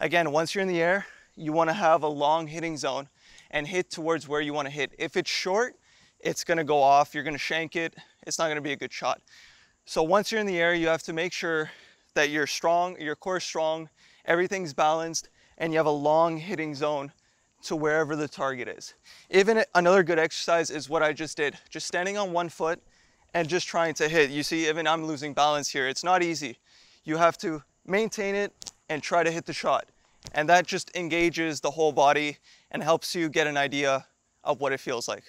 Again, once you're in the air, you wanna have a long hitting zone and hit towards where you wanna hit. If it's short, it's gonna go off, you're gonna shank it, it's not gonna be a good shot. So once you're in the air, you have to make sure that you're strong, your core is strong, everything's balanced, and you have a long hitting zone to wherever the target is. Even another good exercise is what I just did, just standing on one foot and just trying to hit. You see, even I'm losing balance here. It's not easy. You have to maintain it and try to hit the shot. And that just engages the whole body and helps you get an idea of what it feels like.